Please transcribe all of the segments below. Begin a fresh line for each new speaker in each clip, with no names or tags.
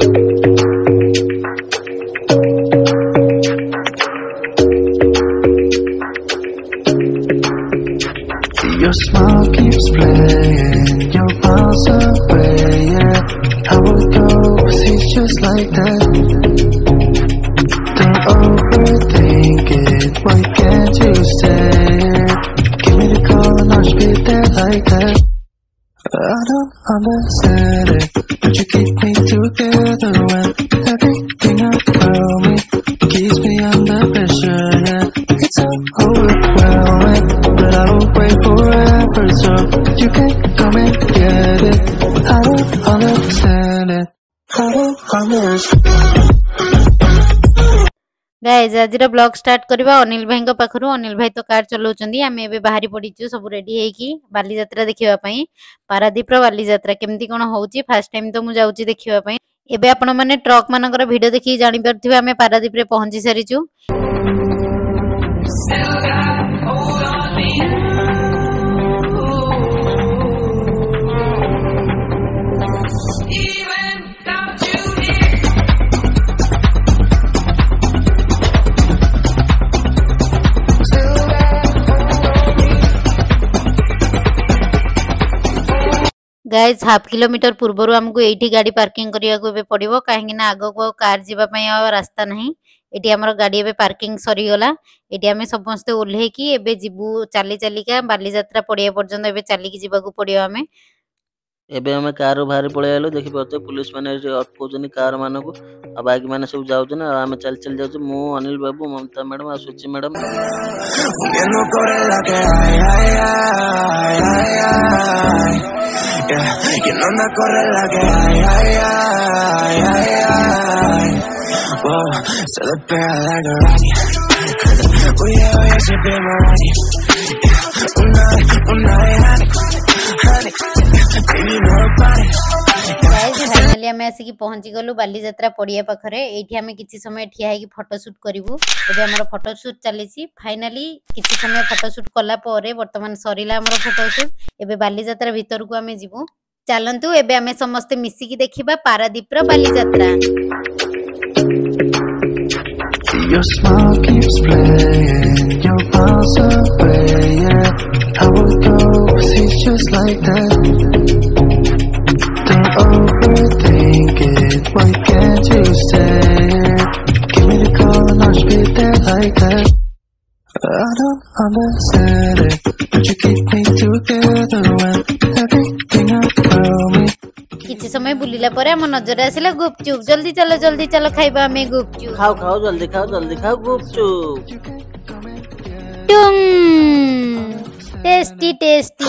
Your smile keeps playing, your miles away, yeah. I would go overseas just like that. Don't overthink it, why can't you say it? Give me the call and I'll be there like that. I don't understand it, but you keep
guys ଆଜିର blog start କରିବା ଅନିଲ ଭାଇଙ୍କ ପାଖରୁ ଅନିଲ ଭାଇ ତ car ଚଲାଉଛନ୍ତି ଆମେ ଏବେ ବାହାରି ପଡିଛୁ ସବୁ ରେଡି ହେଇକି ବାଲିଯାତ୍ରା ଦେଖିବା ପାଇଁ ପାରାଦୀପର ବାଲିଯାତ୍ରା କେମିତି କଣ ହଉଛି ଫାର୍ଷ୍ଟ ଟାଇମ ତ ମୁଁ ଯାଉଛି ଦେଖିବା ପାଇଁ ଏବେ ଆପଣମାନେ ଟ୍ରକ୍ ମାନଙ୍କର ଭିଡିଓ ଦେଖିକି ଜାଣିପାରୁଥିବେ ଆମେ ପାରାଦୀପରେ ପହଞ୍ଚି ସାରିଛୁ ଗାଇଜ ହାଫ କିଲୋମିଟର ପୂର୍ବରୁ ଆମକୁ ଏଇଠି ଗାଡି ପାର୍କିଂ କରିବାକୁ ଏବେ ପଡିବ କାହିଁକି ନା ଆଗକୁ ଆଉ କାର ଯିବା ପାଇଁ ଆଉ ରାସ୍ତା ନାହିଁ ଏଠି ଆମର ଗାଡି ଏବେ ପାର୍କିଂ ସରିଗଲା ଏଠି ଆମେ ସମସ୍ତେ ଓହ୍ଲେଇକି ଏବେ ଯିବୁ ଚାଲି ଚାଲିକା ବାଲିଯାତ୍ରା ପଡିଆ ପର୍ଯ୍ୟନ୍ତ ଏବେ ଚାଲିକି ଯିବାକୁ ପଡିବ ଆମେ
ଏବେ ଆମେ କାରରୁ ବାହାରି ପଳେଇ ଆଇଲୁ ଦେଖିପାରୁଥିବେ ପୁଲିସ ମାନେ ଏଠି ଅଟକଉଛନ୍ତି କାର ମାନଙ୍କୁ ଆଉ ବାଇକ ମାନେ ସବୁ ଯାଉଛନ୍ତି ଆଉ ଆମେ ଚାଲି ଚାଲି ଯାଉଛୁ ମୁଁ ଅନିଲ ବାବୁ ମମତା ମ୍ୟାଡମ ଆଉ Suchi madam
Yeah. Y no anda a correr la que hay, ay, ay, ay, ay. Wow, se despega de la garaña. Oye, oye, siempre me araña. Una vez, una vez, honey, honey. Baby, no
lo pares. Finally আমি আসিকি পৌঁছি গলু বালিযাত্রা পড়িয়া পাখে এইটি আমি কিছু সময় ঠিয়া হয়েকি photoshoot করবু এবে আমার photoshoot চালিছি finally কিছু সময় ফটোশুট কলা পরে বর্তমান সরিলা আমার ফটোশুট এবে বালিযাত্রা ভিতরকু আমি যাবু চালন্তু এবে আমি সমস্তে মিশিকি দেখিবা পারাদ্বীপর Bali Yatra
Your smile keeps playing, your palms are playing. I will go, it's just like that. I don't understand it, but you keep me together when everything around me
କିଛି ସମୟ ବୁଲିଲା ପରେ ଆମ ନଜରରେ ଆସିଲା ଗୁପଚୁପ ଜଲ୍ଦି ଚାଲ ଜଲ୍ଦି ଚାଲ ଖାଇବା ଆମେ ଗୁପଚୁପ
ଖାଉ ଖାଉ ଜଲ୍ଦି ଖାଉ ଜଲ୍ଦି ଖାଉ gupchup
you can come and get it.
Tongue tasty tasty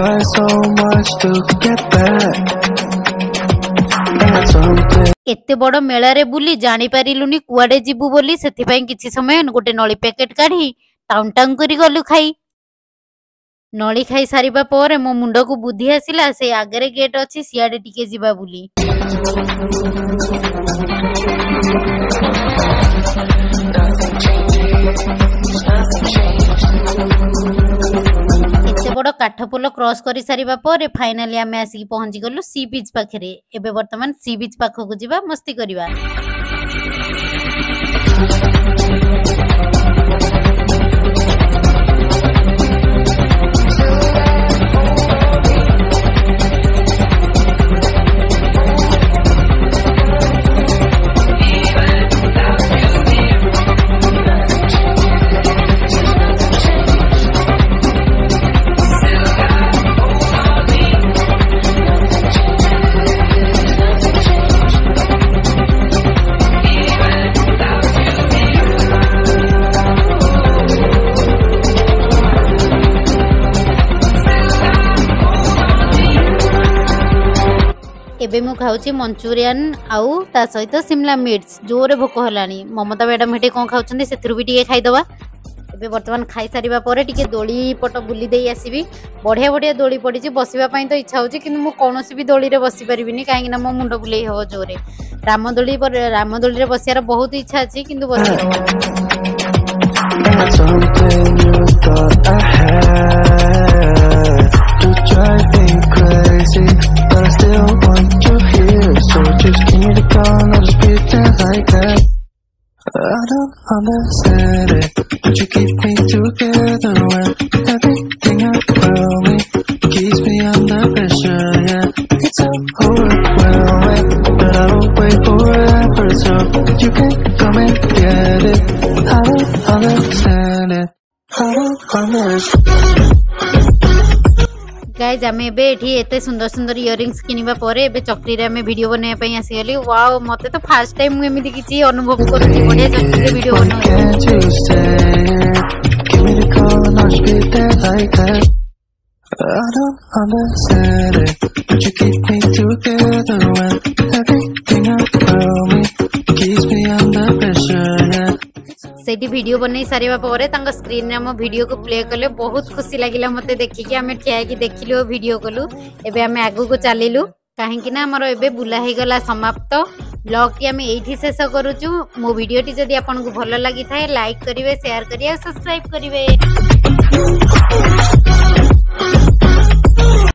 Why try so much to get back? That's something.
ଏତେ ବଡ ମେଳାରେ ବୁଲି ଜାଣିପାରିଲୁନି କୁଆଡେ ଯିବୁ ବୋଲି ସେଥିପାଇଁ କିଛି ସମୟ ଗୋଟେ ନଳି ପ୍ୟାକେଟ କାଢି ଟାଉନ ଟାଉନ କରି ଗଲୁ ଖାଇ ନଳି ଖାଇ ସାରିବା ପରେ ମୋ ମୁଣ୍ଡକୁ ବୁଦ୍ଧି ଆସିଲା ସେଇ ଆଗରେ ଗେଟ୍ ଅଛି ସିଆଡେ ଟିକେ ଯିବା ବୋଲି কাঠপোল ক্রস করে সারা পরে ফাইনালি আমি আসিকি পৌঁছি গলু সি বিচ পাখে এবে বর্তমান সি বিচ পাখক যা মস্তি করা ଏବେ ମୁଁ ଖାଉଛି ମଞ୍ଚୁରିଆନ ଆଉ ତା ସହିତ ସିମଲା ମିର୍ଚ ଜୋରେ ଭୋକ ହେଲାଣି ମମତା ମ୍ୟାଡାମ ହେଠି କଣ ଖାଉଛନ୍ତି ସେଥିରୁ ବି ଟିକେ ଖାଇଦବା ଏବେ ବର୍ତ୍ତମାନ ଖାଇସାରିବା ପରେ ଟିକେ ଦୋଳି ପଟ ବୁଲି ଦେଇ ଆସିବି ବଢ଼ିଆ ବଢ଼ିଆ ଦୋଳି ପଡ଼ିଛି ବସିବା ପାଇଁ ତ ଇଚ୍ଛା ହେଉଛି କିନ୍ତୁ ମୁଁ କୌଣସି ବି ଦୋଳିରେ ବସି ପାରିବିନି କାହିଁକିନା ମୋ ମୁଣ୍ଡ ବୁଲେଇ ହେବ ଜୋରେ ରାମଦୋଳି ପରେ ରାମଦୋଳିରେ ବସିବାର ବହୁତ ଇଚ୍ଛା ଅଛି କିନ୍ତୁ ବସି ହେବନି
understand it, but you keep me together when everything around me keeps me under pressure. Yeah, it's so overwhelming, but I won't wait forever, so you can come and get it. I don't understand it. I don't understand.
It. Guys আমি এবে এটি এত সুন্দর সুন্দর ইয়রিংস কিনিবা পরে এবে চকরিরে আমি ভিডিও
বনাইবা
পাই
আসিগলি ওয়াও মতে তো ফার্স্ট টাইম মু এমিতি কিছি অনুভব করছি বড়িয়া চকরিরে ভিডিও বনাই I don't understand it, but you keep me together when everything around me keeps me under pressure. Yeah.
ସେଇଠି ଭିଡ଼ିଓ ବନେଇ ସାରିବା ପରେ ତାଙ୍କ ସ୍କ୍ରିନରେ ଆମ ଭିଡ଼ିଓକୁ ପ୍ଲେ କଲେ ବହୁତ ଖୁସି ଲାଗିଲା ମୋତେ ଦେଖିକି ଆମେ ଠିଆ ହେଇକି ଦେଖିଲୁ ଓ ଭିଡ଼ିଓ କଲୁ ଏବେ ଆମେ ଆଗକୁ ଚାଲିଲୁ କାହିଁକି ନା ଆମର ଏବେ ବୁଲା ହେଇଗଲା ସମାପ୍ତ ବ୍ଲଗ୍ଟି ଆମେ ଏଇଠି ଶେଷ କରୁଛୁ ମୋ ଭିଡ଼ିଓଟି ଯଦି ଆପଣଙ୍କୁ ଭଲ ଲାଗିଥାଏ ଲାଇକ୍ କରିବେ ସେୟାର କରିବେ ଆଉ ସବସ୍କ୍ରାଇବ୍ କରିବେ